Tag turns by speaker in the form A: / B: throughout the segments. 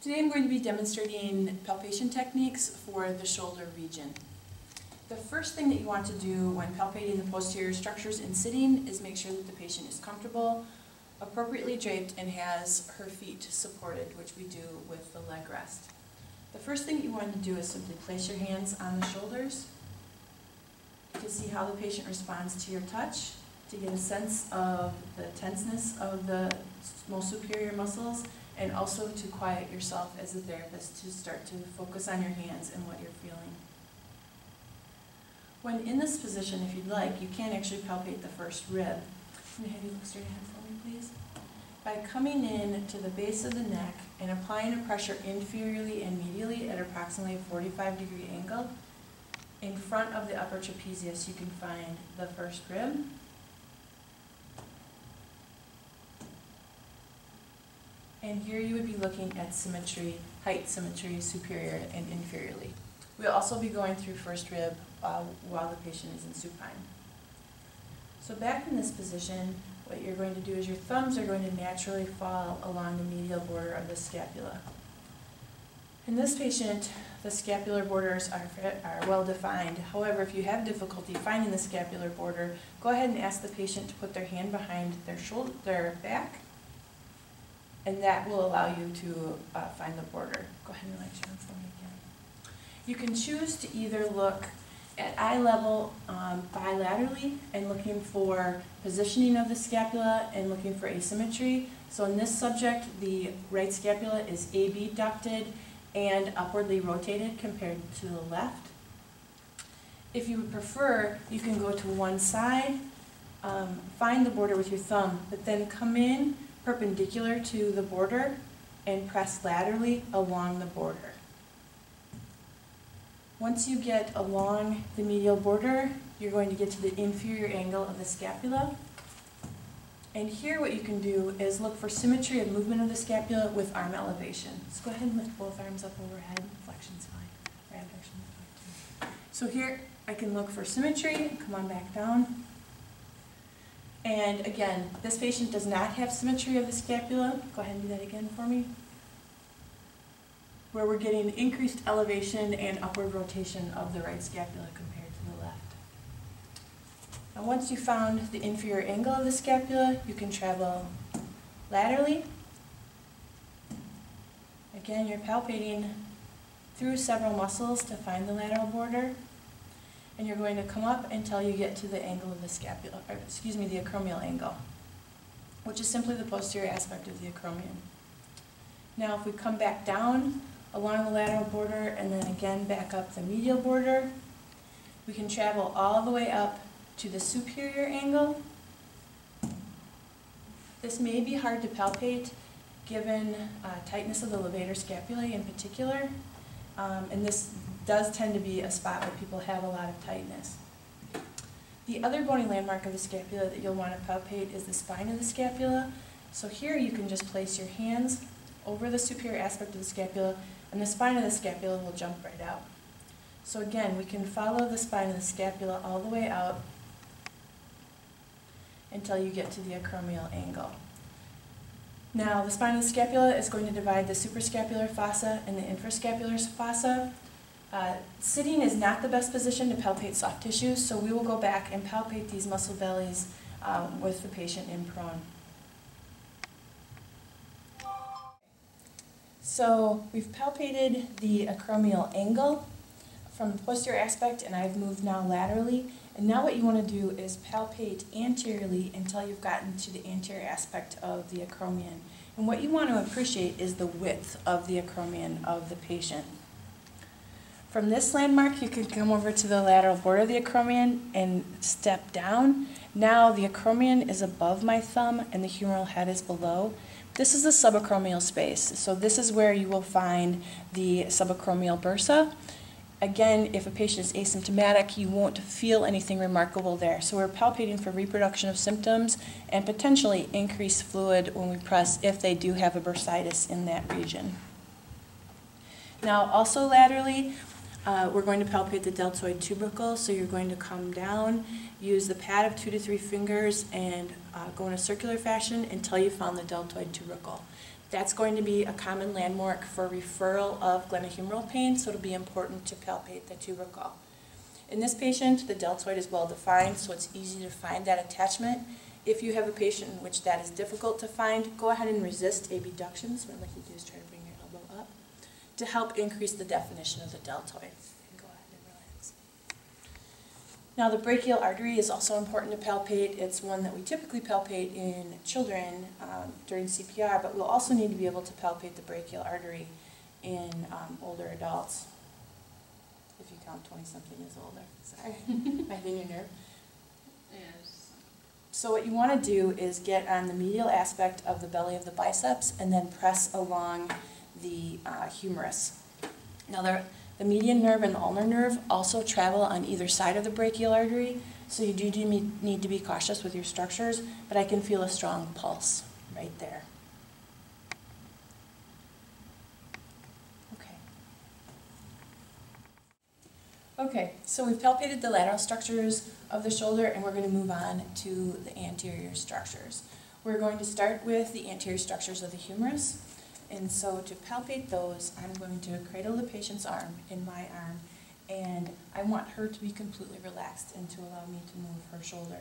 A: Today I'm going to be demonstrating palpation techniques for the shoulder region. The first thing that you want to do when palpating the posterior structures in sitting is make sure that the patient is comfortable, appropriately draped, and has her feet supported, which we do with the leg rest. The first thing you want to do is simply place your hands on the shoulders to see how the patient responds to your touch, to get a sense of the tenseness of the most superior muscles, and also to quiet yourself as a therapist to start to focus on your hands and what you're feeling. When in this position, if you'd like, you can actually palpate the first rib. Can I have you look straight ahead for me, please? By coming in to the base of the neck and applying a pressure inferiorly and medially at approximately a 45 degree angle, in front of the upper trapezius you can find the first rib, And here you would be looking at symmetry, height symmetry, superior and inferiorly. We'll also be going through first rib uh, while the patient is in supine. So back in this position, what you're going to do is your thumbs are going to naturally fall along the medial border of the scapula. In this patient, the scapular borders are, are well defined. However, if you have difficulty finding the scapular border, go ahead and ask the patient to put their hand behind their shoulder, their back, and that will allow you to uh, find the border. Go ahead and relax your arm for me again. You can choose to either look at eye level um, bilaterally and looking for positioning of the scapula and looking for asymmetry. So in this subject, the right scapula is abducted and upwardly rotated compared to the left. If you would prefer, you can go to one side, um, find the border with your thumb, but then come in perpendicular to the border and press laterally along the border. Once you get along the medial border, you're going to get to the inferior angle of the scapula. And here what you can do is look for symmetry of movement of the scapula with arm elevation. So go ahead and lift both arms up overhead. Flexion's fine. Abduction is fine too. So here I can look for symmetry. Come on back down. And again, this patient does not have symmetry of the scapula. Go ahead and do that again for me. Where we're getting increased elevation and upward rotation of the right scapula compared to the left. Now once you found the inferior angle of the scapula, you can travel laterally. Again, you're palpating through several muscles to find the lateral border and you're going to come up until you get to the angle of the scapula, excuse me, the acromial angle, which is simply the posterior aspect of the acromion. Now if we come back down along the lateral border and then again back up the medial border, we can travel all the way up to the superior angle. This may be hard to palpate given uh, tightness of the levator scapulae in particular, um, and this does tend to be a spot where people have a lot of tightness. The other bony landmark of the scapula that you'll want to palpate is the spine of the scapula. So here you can just place your hands over the superior aspect of the scapula and the spine of the scapula will jump right out. So again, we can follow the spine of the scapula all the way out until you get to the acromial angle. Now, the spine of the scapula is going to divide the suprascapular fossa and the infrascapular fossa. Uh, sitting is not the best position to palpate soft tissues, so we will go back and palpate these muscle bellies um, with the patient in prone. So we've palpated the acromial angle from the posterior aspect, and I've moved now laterally. And now what you want to do is palpate anteriorly until you've gotten to the anterior aspect of the acromion. And what you want to appreciate is the width of the acromion of the patient. From this landmark, you can come over to the lateral border of the acromion and step down. Now the acromion is above my thumb and the humeral head is below. This is the subacromial space. So this is where you will find the subacromial bursa. Again, if a patient is asymptomatic, you won't feel anything remarkable there. So we're palpating for reproduction of symptoms and potentially increased fluid when we press if they do have a bursitis in that region. Now, also laterally, uh, we're going to palpate the deltoid tubercle, so you're going to come down, use the pad of two to three fingers, and uh, go in a circular fashion until you found the deltoid tubercle. That's going to be a common landmark for referral of glenohumeral pain, so it'll be important to palpate the tubercle. In this patient, the deltoid is well defined, so it's easy to find that attachment. If you have a patient in which that is difficult to find, go ahead and resist abductions. What I'd like you to do is try to bring your elbow up to help increase the definition of the deltoid. And go ahead and relax. Now, the brachial artery is also important to palpate. It's one that we typically palpate in children um, during CPR, but we'll also need to be able to palpate the brachial artery in um, older adults. If you count 20-something as older. Sorry. I hitting your nerve?
B: Yes.
A: So what you want to do is get on the medial aspect of the belly of the biceps and then press along the uh, humerus. Now the, the median nerve and the ulnar nerve also travel on either side of the brachial artery, so you do need need to be cautious with your structures, but I can feel a strong pulse right there. Okay. Okay, so we've palpated the lateral structures of the shoulder and we're going to move on to the anterior structures. We're going to start with the anterior structures of the humerus. And so to palpate those, I'm going to cradle the patient's arm in my arm and I want her to be completely relaxed and to allow me to move her shoulder.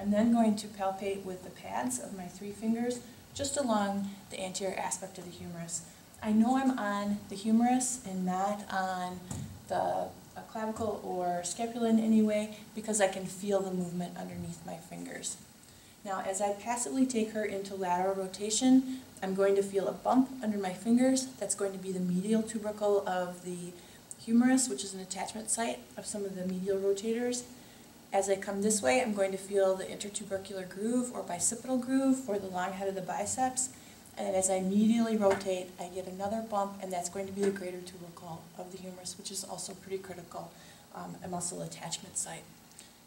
A: I'm then going to palpate with the pads of my three fingers just along the anterior aspect of the humerus. I know I'm on the humerus and not on the clavicle or scapula in any way because I can feel the movement underneath my fingers. Now, as I passively take her into lateral rotation, I'm going to feel a bump under my fingers. That's going to be the medial tubercle of the humerus, which is an attachment site of some of the medial rotators. As I come this way, I'm going to feel the intertubercular groove or bicipital groove or the long head of the biceps. And as I medially rotate, I get another bump, and that's going to be the greater tubercle of the humerus, which is also pretty critical, um, a muscle attachment site.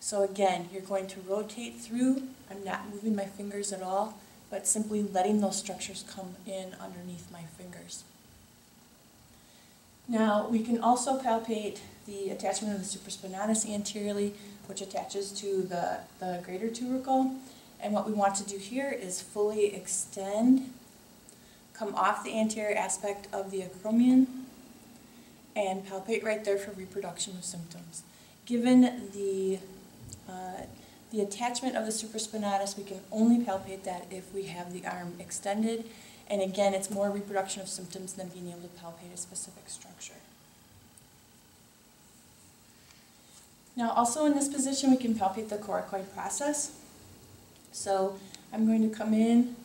A: So again, you're going to rotate through. I'm not moving my fingers at all, but simply letting those structures come in underneath my fingers. Now, we can also palpate the attachment of the supraspinatus anteriorly, which attaches to the, the greater tubercle. And what we want to do here is fully extend, come off the anterior aspect of the acromion, and palpate right there for reproduction of symptoms. Given the, uh, the attachment of the supraspinatus, we can only palpate that if we have the arm extended and again, it's more reproduction of symptoms than being able to palpate a specific structure. Now, also in this position, we can palpate the coracoid process. So I'm going to come in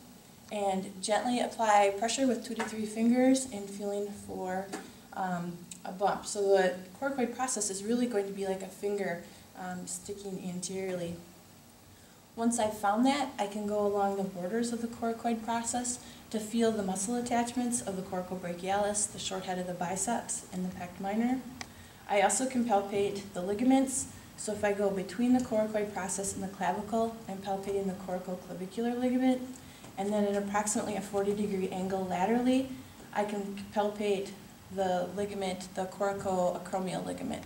A: and gently apply pressure with two to three fingers and feeling for um, a bump. So the coracoid process is really going to be like a finger um, sticking anteriorly. Once I've found that, I can go along the borders of the coracoid process to feel the muscle attachments of the coracobrachialis, the short head of the biceps, and the pec minor. I also can palpate the ligaments. So if I go between the coracoid process and the clavicle, I'm palpating the coracoclavicular ligament. And then at approximately a 40 degree angle laterally, I can palpate the ligament, the coracoacromial ligament.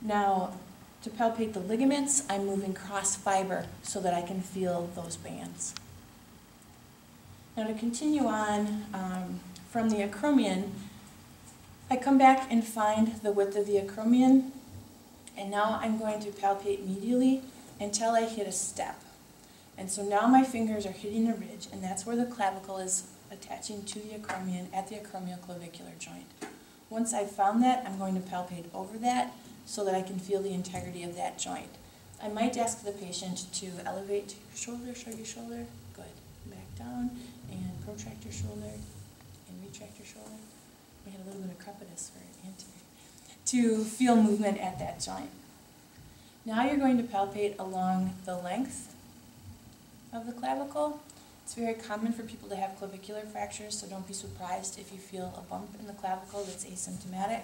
A: Now, to palpate the ligaments, I'm moving cross fiber so that I can feel those bands. Now to continue on um, from the acromion, I come back and find the width of the acromion, and now I'm going to palpate medially until I hit a step. And so now my fingers are hitting a ridge, and that's where the clavicle is attaching to the acromion at the acromioclavicular joint. Once I've found that, I'm going to palpate over that so that I can feel the integrity of that joint. I might ask the patient to elevate your shoulder, shrug your shoulder, good, back down, and protract your shoulder and retract your shoulder. We had a little bit of crepitus for anterior. To feel movement at that joint. Now you're going to palpate along the length of the clavicle. It's very common for people to have clavicular fractures, so don't be surprised if you feel a bump in the clavicle that's asymptomatic.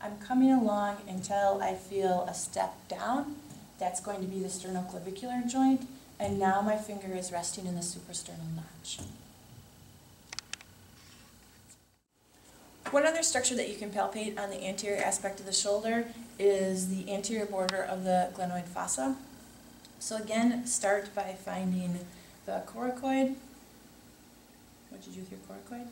A: I'm coming along until I feel a step down. That's going to be the sternoclavicular joint, and now my finger is resting in the suprasternal notch. One other structure that you can palpate on the anterior aspect of the shoulder is the anterior border of the glenoid fossa. So again, start by finding the coracoid what you do with your coracoid?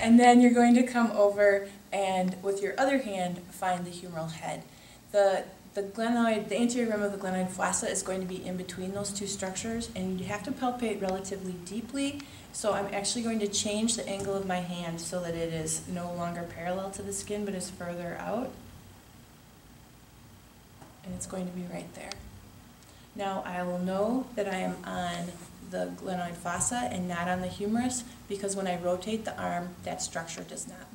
A: And then you're going to come over and with your other hand, find the humeral head. The, the glenoid, the anterior rim of the glenoid fossa is going to be in between those two structures and you have to palpate relatively deeply. So I'm actually going to change the angle of my hand so that it is no longer parallel to the skin but is further out. And it's going to be right there. Now I will know that I am on the glenoid fossa and not on the humerus because when I rotate the arm, that structure does not